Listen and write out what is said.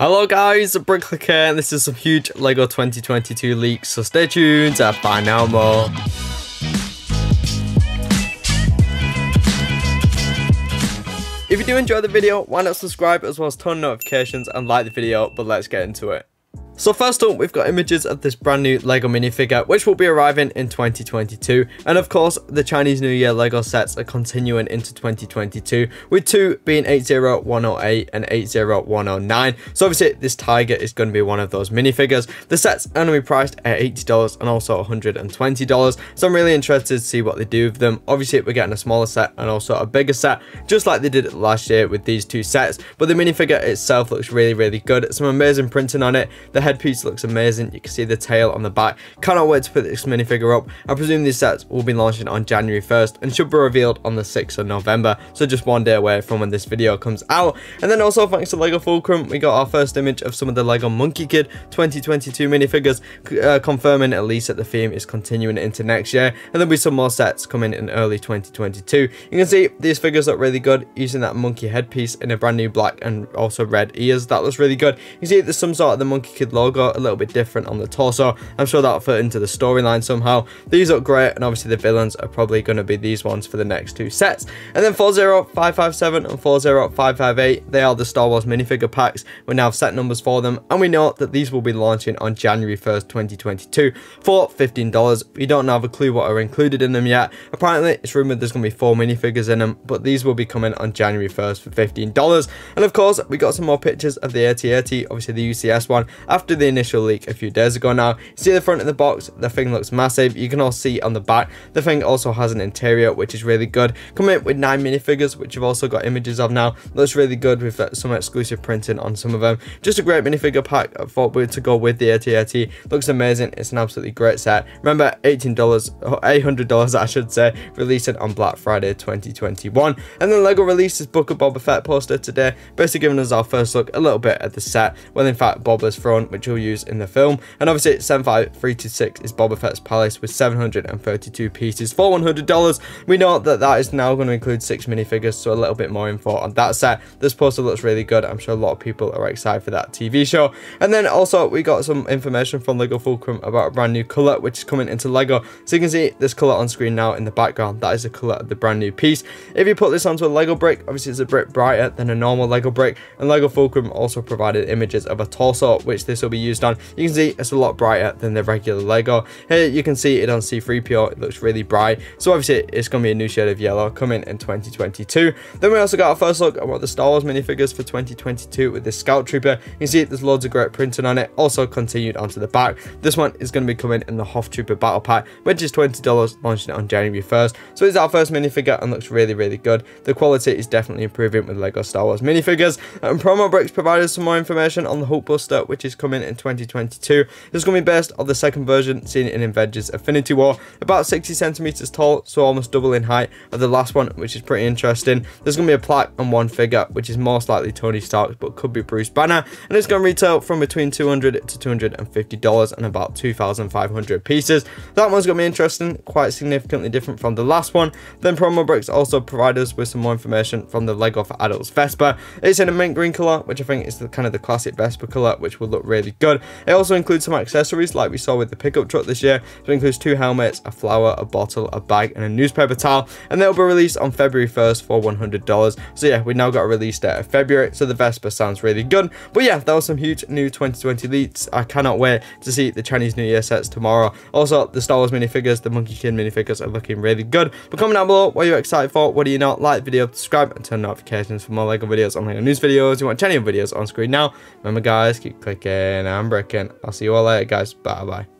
Hello guys, Brick Clicker here, and this is some huge LEGO 2022 leaks, so stay tuned and find out more. If you do enjoy the video, why not subscribe as well as turn notifications and like the video, but let's get into it. So first up, we've got images of this brand new LEGO minifigure, which will be arriving in 2022. And of course, the Chinese New Year LEGO sets are continuing into 2022, with two being 80108 and 80109. So obviously, this Tiger is going to be one of those minifigures. The sets are going to be priced at $80 and also $120. So I'm really interested to see what they do with them. Obviously, we're getting a smaller set and also a bigger set, just like they did last year with these two sets. But the minifigure itself looks really, really good. Some amazing printing on it. The headpiece looks amazing. You can see the tail on the back. Cannot wait to put this minifigure up. I presume these sets will be launching on January 1st and should be revealed on the 6th of November. So just one day away from when this video comes out. And then also thanks to LEGO Fulcrum, we got our first image of some of the LEGO Monkie Kid 2022 minifigures, uh, confirming at least that the theme is continuing into next year. And there'll be some more sets coming in early 2022. You can see these figures look really good using that monkey headpiece in a brand new black and also red ears. That looks really good. You see there's some sort of the Monkie Kid logo a little bit different on the torso. I'm sure that'll fit into the storyline somehow. These look great, and obviously the villains are probably going to be these ones for the next two sets. And then 40557 and 40558, they are the Star Wars minifigure packs. We now have set numbers for them, and we know that these will be launching on January 1st, 2022 for $15. We don't have a clue what are included in them yet. Apparently, it's rumored there's going to be four minifigures in them, but these will be coming on January 1st for $15. And of course, we got some more pictures of the AT-AT, obviously the UCS one, after the initial leak a few days ago now. see the front of the box, the thing looks massive. You can all see on the back, the thing also has an interior, which is really good. Coming with nine minifigures, which I've also got images of now. Looks really good with uh, some exclusive printing on some of them. Just a great minifigure pack thought to go with the AT-AT. Looks amazing. It's an absolutely great set. Remember, $18, $800 I should say, releasing on Black Friday 2021. And then LEGO released this Book of Boba Fett poster today, basically giving us our first look a little bit at the set. Well, in fact, Boba's throne, which we'll use in the film. And obviously, 75326 is Boba Fett's palace with 732 pieces for $100. We know that that is now going to include six minifigures, so a little bit more info on that set. This poster looks really good. I'm sure a lot of people are excited for that TV show. And then also, we got some information from LEGO Fulcrum about a brand new color, which is coming into LEGO. So you can see this color on screen now in the background. That is the color of the brand new piece. If you put this onto a LEGO brick, obviously it's a bit brighter than a normal LEGO brick. And LEGO Fulcrum also provided images of a torso, which this will be used on. You can see it's a lot brighter than the regular Lego. Here you can see it on C3PO, it looks really bright. So obviously it's going to be a new shade of yellow coming in 2022. Then we also got a first look at what the Star Wars minifigures for 2022 with this Scout Trooper. You can see there's loads of great printing on it, also continued onto the back. This one is going to be coming in the Hoth Trooper Battle Pack, which is $20, launching it on January 1st. So it's our first minifigure and looks really, really good. The quality is definitely improving with Lego Star Wars minifigures. And Promobricks provided some more information on the Hulkbuster, which is coming in 2022. This is going to be based on the second version seen in Avengers Infinity War, about 60 centimeters tall, so almost double in height of the last one, which is pretty interesting. There's going to be a plaque and one figure, which is most likely Tony Stark, but could be Bruce Banner, and it's going to retail from between 200 to 250 dollars and about 2,500 pieces. That one's going to be interesting, quite significantly different from the last one. Then Promobricks also provide us with some more information from the Lego for Adults Vespa. It's in a mint green color, which I think is the kind of the classic Vespa color, which will look really good. It also includes some accessories like we saw with the pickup truck this year. So it includes two helmets, a flower, a bottle, a bag, and a newspaper towel. And they'll be released on February 1st for $100. So yeah, we now got a release date of February. So the Vespa sounds really good. But yeah, that was some huge new 2020 leaks. I cannot wait to see the Chinese New Year sets tomorrow. Also, the Star Wars minifigures, the Monkie Kid minifigures are looking really good. But comment down below what are you're excited for. What do you not? Like video, subscribe, and turn notifications for more LEGO videos on LEGO news videos. You want any videos on screen now? Remember guys, keep clicking and bricking. I'll see you all later guys. Bye bye.